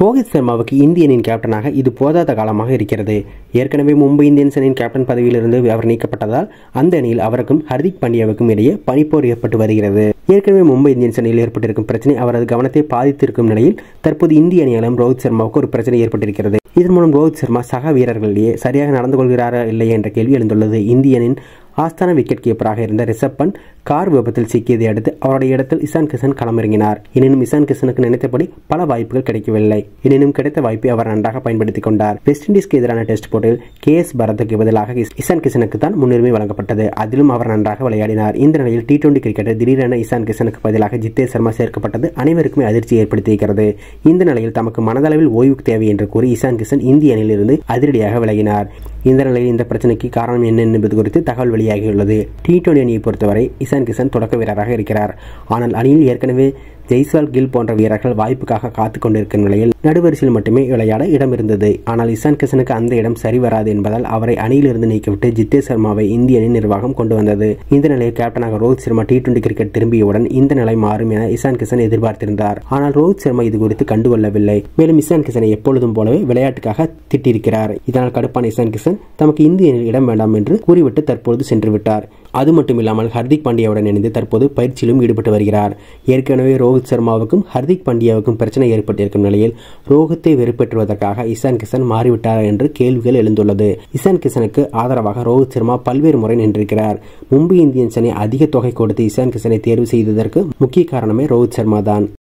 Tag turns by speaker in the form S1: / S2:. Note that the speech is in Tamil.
S1: ரோஹித் சர்மாவுக்கு இந்திய அணியின் கேப்டனாக இது போதாத காலமாக இருக்கிறது. ஏற்கனவே மும்பை இந்தியன்ஸ் அணியின் கேப்டன் பதவியிலிருந்து அவர் நீக்கப்பட்டதால் அந்த அணியில் அவருக்கும் ஹர்திக் பாண்டியாவுக்கும் இடையே பனிப்போர் ஏற்பட்டு வருகிறது. ஏற்கனவே மும்பை இந்தியன்ஸ் அணியில் ஏற்பட்டிருக்கும் பிரச்சனை அவரது கவனத்தை பாதித்திருக்கும் நிலையில் தற்போது இந்திய அணியாலும் ரோஹித் சர்மாவுக்கு ஒரு பிரச்சனை ஏற்பட்டிருக்கிறது. இதன் மூலம் ரோஹித் சர்மா சக வீரர்களிடையே சரியாக நடந்து கொள்கிறாரா இல்லையா என்ற கேள்வி எழுந்துள்ளது. இந்தியனின் ஆஸ்தான விக்கெட் கீப்பராக இருந்த ரிஷப் பண்ட் கார் விபத்தில் சிக்கியதை அடுத்து அவருடைய இடத்தில் இசான் கிஷன் களமிறங்கினார். எனினும் இசான் கிஷனுக்கு நினைத்தபடி பல வாய்ப்புகள் கிடைக்கவில்லை. எனினும் கிடைத்த வாய்ப்பை அவர் நன்றாக பயன்படுத்திக் கொண்டார். வெஸ்ட் இண்டீஸ்க்கு எதிரான டெஸ்ட் போட்டியில் கே எஸ் பரத்துக்கு பதிலாக இசான் கிஷனுக்கு தான் முன்னுரிமை வழங்கப்பட்டது. அதிலும் அவர் நன்றாக விளையாடினார். இந்த நிலையில் டி டுவெண்டி கிரிக்கெட்டில் திடீரென இசான் கிஷனுக்கு பதிலாக ஜித்தே சர்மா சேர்க்கப்பட்டது அனைவருக்குமே அதிர்ச்சி ஏற்படுத்தியிருக்கிறது. இந்த நிலையில் தமக்கு மனதளவில் ஓய்வு தேவை என்று கூறி இசான் கிஷன் இந்திய அணியிலிருந்து அதிரடியாக விலகினார். இந்த நிலையில் இந்த பிரச்சனைக்கு காரணம் என்ன என்பது குறித்து தகவல் வெளியாகியுள்ளது. டி டுவெண்டி அணியை பொறுத்தவரை இசான் கிஷன் தொடக்க வீரராக இருக்கிறார். ஆனால் அணியில் ஏற்கனவே ஜெய்ஸ்வால் கில் போன்ற வீரர்கள் வாய்ப்புக்காக காத்துக் கொண்டிருக்கும் நிலையில் நடுவரிசையில் மட்டுமே விளையாட இடம் இருந்தது. ஆனால் இசான் கிஷனுக்கு அந்த இடம் சரி வராது என்பதால் அவரை அணியிலிருந்து நீக்கிவிட்டு ஜித்தே சர்மாவை இந்திய அணி நிர்வாகம் கொண்டு வந்தது. இந்த நிலையில் கேப்டனாக Rohit Sharma T twenty cricket திரும்பியவுடன் இந்த நிலை மாறும் என இசான் கிஷன் எதிர்பார்த்திருந்தார். ஆனால் ரோஹித் சர்மா இது குறித்து கண்டுகொள்ளவில்லை. மேலும் இசான் கிஷனை எப்பொழுதும் போலவே விளையாட்டுக்காக திட்டியிருக்கிறார். இதனால் கடுப்பான இசான் கிஷன் தமக்கு இந்திய அணியில் இடம் வேண்டாம் என்று கூறிவிட்டு தற்பொழுது சென்று விட்டார் அது மட்டும் இல்லாமல் ஹர்திக் பாண்டியாவுடன் இணைந்து தற்போது பயிற்சியிலும் ஈடுபட்டு வருகிறார். ஏற்கனவே ரோஹித் சர்மாவுக்கும் ஹர்திக் பாண்டியாவுக்கும் பிரச்சனை ஏற்பட்டிருக்கும் நிலையில் ரோஹித்தை வெறுப்பேற்றுவதற்காக இசான் கிஷன் மாறிவிட்டார் என்று கேள்விகள் எழுந்துள்ளது. இசான் கிஷனுக்கு ஆதரவாக ரோஹித் சர்மா பல்வேறு முறை நின்றிருக்கிறார். மும்பை இந்தியன்ஸ் அணி அதிக தொகை கொடுத்து இசான் கிஷனை தேர்வு செய்ததற்கு முக்கிய காரணமே ரோஹித் சர்மா தான்.